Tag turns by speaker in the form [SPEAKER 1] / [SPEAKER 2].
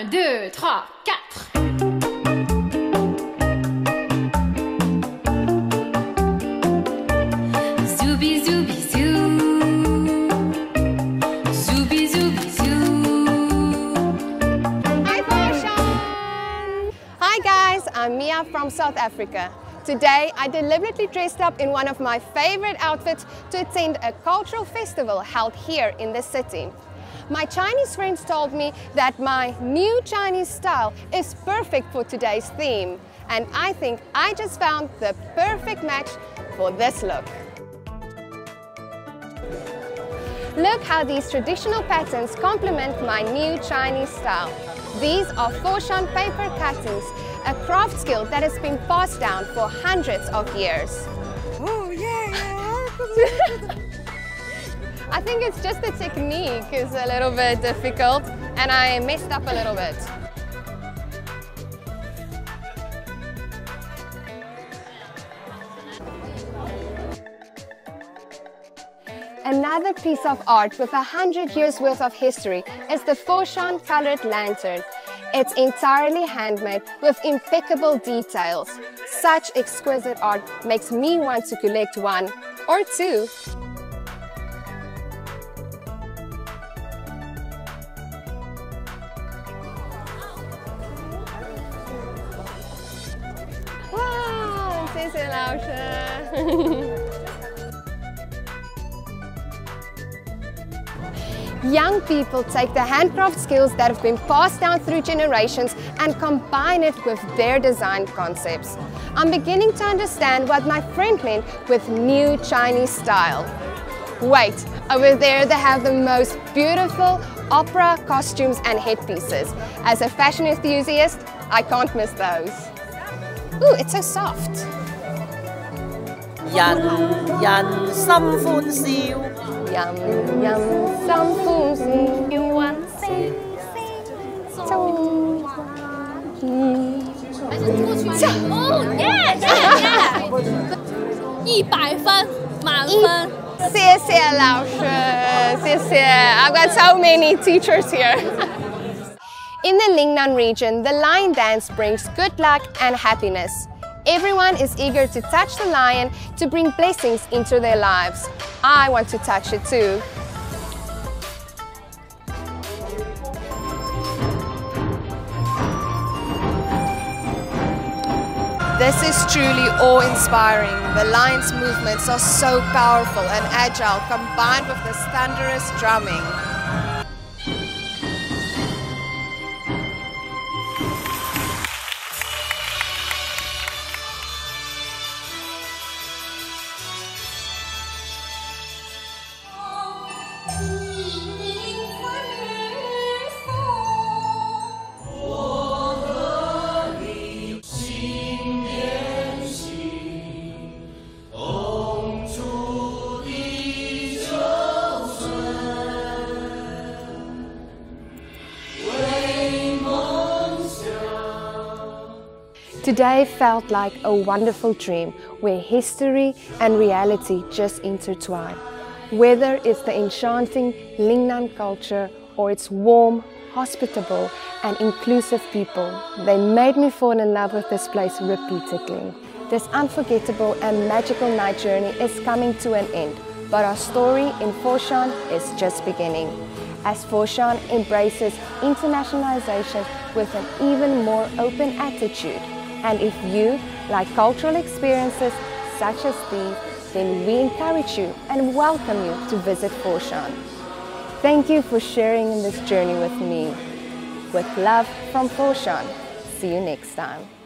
[SPEAKER 1] 1, 2, 3, 4. Zooby zooby zoo. Zooby zooby zoo.
[SPEAKER 2] Hi! Hi guys, I'm Mia from South Africa. Today I deliberately dressed up in one of my favorite outfits to attend a cultural festival held here in the city. My Chinese friends told me that my new Chinese style is perfect for today's theme and I think I just found the perfect match for this look. Look how these traditional patterns complement my new Chinese style. These are Foshan paper cuttings, a craft skill that has been passed down for hundreds of years.
[SPEAKER 3] Oh yeah.
[SPEAKER 2] I think it's just the technique is a little bit difficult and I messed up a little bit. Another piece of art with a hundred years worth of history is the Foshan colored lantern. It's entirely handmade with impeccable details. Such exquisite art makes me want to collect one or two. Young people take the handcraft skills that have been passed down through generations and combine it with their design concepts. I'm beginning to understand what my friend meant with new Chinese style. Wait, over there they have the most beautiful opera costumes and headpieces. As a fashion enthusiast, I can't miss those. Ooh, it's so soft.
[SPEAKER 3] 人人心欢笑，
[SPEAKER 2] Yum, yum, 心欢笑，要揾星星中华意。
[SPEAKER 1] 哦耶耶耶！一百分，满分。
[SPEAKER 2] 谢谢老师，谢谢。I've got so many teachers here. In the Lingnan region, the lion dance brings good luck and happiness. Everyone is eager to touch the lion to bring blessings into their lives. I want to touch it too.
[SPEAKER 4] This is truly awe-inspiring. The lion's movements are so powerful and agile combined with this thunderous drumming.
[SPEAKER 2] Today felt like a wonderful dream where history and reality just intertwine. Whether it's the enchanting Lingnan culture or its warm, hospitable, and inclusive people, they made me fall in love with this place repeatedly. This unforgettable and magical night journey is coming to an end, but our story in Foshan is just beginning. As Foshan embraces internationalization with an even more open attitude. And if you like cultural experiences such as these, then we encourage you and welcome you to visit Foshan. Thank you for sharing in this journey with me. With love from Foshan. See you next time.